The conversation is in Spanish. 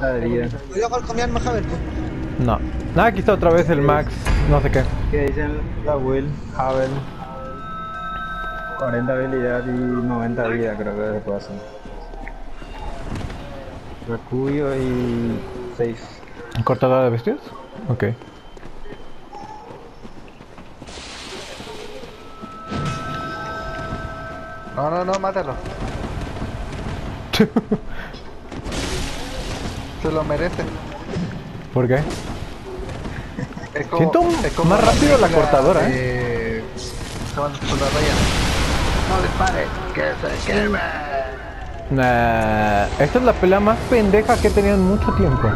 40 de vida. A jugar con mi arma, Javier. No. Nada, aquí está otra vez el Max. No sé qué. ¿Qué dicen la Will, Havel? 40 habilidad y 90 vida creo que se puede hacer. Recuyo y 6. ¿Cortada de bestias? Ok. No, no, no, mátalo. Se lo merece. ¿Por qué? Es como, Siento es como más rápido la cortadora, de- ¿Cómo se llama? Ryan. No dispare, que se queme. Nah, esta es la pelea más pendeja que he tenido en mucho tiempo.